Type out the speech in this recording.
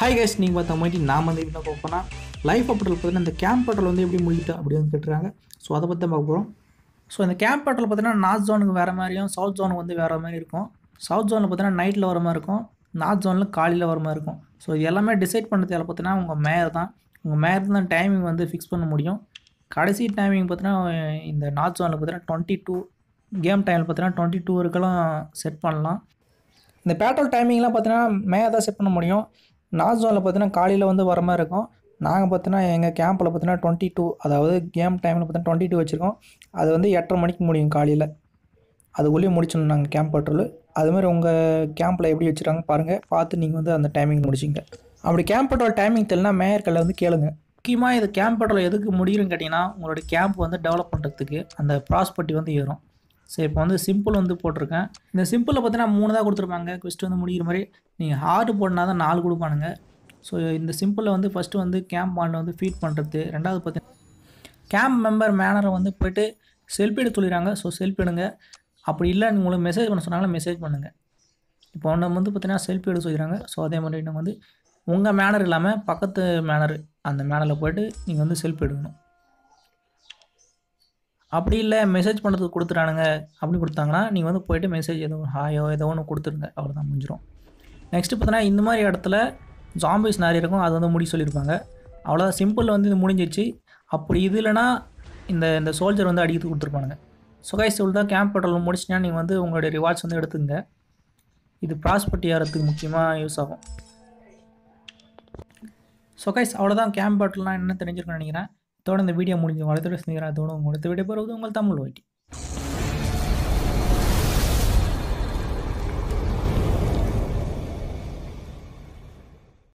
Hi guys நீங்கள் பார்த்த மாதிரி நான் வந்து என்ன பார்ப்போம்னா லைஃப் அப்படல் பார்த்தீங்கன்னா இந்த கேம்ப் பட்டல் வந்து எப்படி முடிக்கிட்டோம் அப்படின்னு கேட்டுறாங்க ஸோ அதை பற்றி தான் பார்க்க போகிறோம் ஸோ இந்த கேம்ப் பட்டல் பார்த்தீங்கன்னா நார்த் ஜோனுக்கு வேறு மாதிரியும் சவுத் ஜோனுக்கு வந்து வேறு மாதிரி இருக்கும். சவுத் ஜோனில் பார்த்தீங்கன்னா நைட்டில் வர மாதிரி இருக்கும். நார்த் ஜோனில் காலையில் வர மாதிரி இருக்கும். ஸோ எல்லாமே டிசைட் பண்ணுறது எல்லாம் பார்த்தீங்கன்னா உங்கள் மேயர் தான். உங்கள் மேயர் தான் டைமிங் வந்து ஃபிக்ஸ் பண்ண முடியும். கடைசி டைமிங் பார்த்தீங்கன்னா இந்த நார்த் ஜோனில் பார்த்தீங்கன்னா டுவெண்ட்டி டூ கேம் டைமில் பார்த்தீங்கன்னா டுவெண்ட்டி டூ வரைக்கும் செட் பண்ணலாம். இந்த பேட்ரோல் டைமிங்லாம் பார்த்தீங்கன்னா மேலே தான் செட் பண்ண முடியும். நார்த் ஜோனில் பார்த்தீங்கன்னா காலையில் வந்து வர மாதிரி இருக்கும். நாங்கள் பார்த்தீங்கன்னா எங்கள் கேம்பில் பார்த்தீங்கன்னா டுவெண்ட்டி டூ அதாவது கேம் டைமில் பார்த்தீங்கன்னா டுவெண்ட்டி டூ வச்சுருக்கோம். அது வந்து எட்டரை மணிக்கு முடியும் காலையில். அதுக்குள்ளேயே முடிச்சிடணும் நாங்கள் கேம்ப் பெட்ரோல் அதுமாதிரி உங்கள் கேம்பில் எப்படி வச்சுருக்காங்க பாருங்கள் பார்த்து நீங்கள் வந்து அந்த டைமிங் முடிச்சிங்க அப்படி கேம்ப் பெட்ரோல் டைமிங் தெரியலனா மேயர்களில் வந்து கேளுங்க. முக்கியமாக இது கேம்ப் பெட்ரோல் எதுக்கு முடியும்னு கேட்டிங்கன்னா உங்களுடைய கேம்ப் வந்து டெவலப் பண்ணுறதுக்கு அந்த ப்ராஸ்பர்ட்டி வந்து ஏறும். சரி இப்போ வந்து சிம்பிள் வந்து போட்டிருக்கேன். இந்த சிம்பிளில் பார்த்தீங்கன்னா மூணு தான் கொடுத்துருப்பாங்க. குவெஸ்ட் வந்து முடிகிற மாதிரி. நீங்கள் ஹார்டு போடனா தான் நாலு கொடுப்பானுங்க. ஸோ இந்த சிம்பிளில் வந்து ஃபஸ்ட்டு வந்து கேம்ப் மாடில் வந்து ஃபீட் பண்ணுறது ரெண்டாவது பார்த்தீங்கன்னா கேம்ப் மெம்பர் மேனரை வந்து போய்ட்டு செல்ஃபி எடுத்து சொல்லிடுறாங்க. ஸோ செல்ஃபி எடுங்க. அப்படி இல்லை நீங்கள் உங்களுக்கு மெசேஜ் பண்ண சொன்னாங்கன்னா மெசேஜ் பண்ணுங்கள் இப்போ நம்ம வந்து பார்த்தீங்கன்னா செல்ஃபி எடுக்க சொல்லிடுறாங்க. ஸோ அதே மாதிரி நம்ம வந்து உங்கள் மேனர் இல்லாமல் பக்கத்து மேனர் அந்த மேனரில் போயிட்டு நீங்கள் வந்து செல்ஃபி எடுக்கணும். அப்படி இல்லை மெசேஜ் பண்ணுறதுக்கு கொடுத்துட்டானுங்க அப்படி கொடுத்தாங்கன்னா நீங்கள் வந்து போயிட்டு மெசேஜ் எதுவும் ஹாயோ ஏதோ ஒன்று கொடுத்துருங்க. அவ்வளோதான் முடிஞ்சிடும் நெக்ஸ்ட்டு பார்த்தோன்னா இந்த மாதிரி இடத்துல ஜாம்பிஸ் நிறைய இருக்கும். அது வந்து முடி சொல்லியிருப்பாங்க. அவ்வளோதான் சிம்பிள் வந்து இது முடிஞ்சிச்சு அப்படி இது இல்லைன்னா இந்த இந்த சோல்ஜர் வந்து அடிக்கிறது கொடுத்துருப்பானுங்க. ஸோ கைஸ் இவ்வளோ தான் கேம்ப் பெட்ரோல் முடிச்சுன்னா நீங்கள் வந்து உங்களுடைய ரிவார்ட்ஸ் வந்து எடுத்துங்க இது ப்ராஸ்பர்ட்டி ஆகிறதுக்கு முக்கியமாக யூஸ் ஆகும். ஸோ கைஸ் அவ்வளோதான் கேம்ப் பெட்ரோல்லாம் என்ன தெரிஞ்சிருக்குன்னு நினைக்கிறேன். தொடர்ந்து வீடியோ முடிஞ்சு வளர்த்துட்டு செஞ்சுக்கிறேன் அதோட உங்களுக்கு விடைபெறுவது உங்கள் தமிழ் ஓட்டி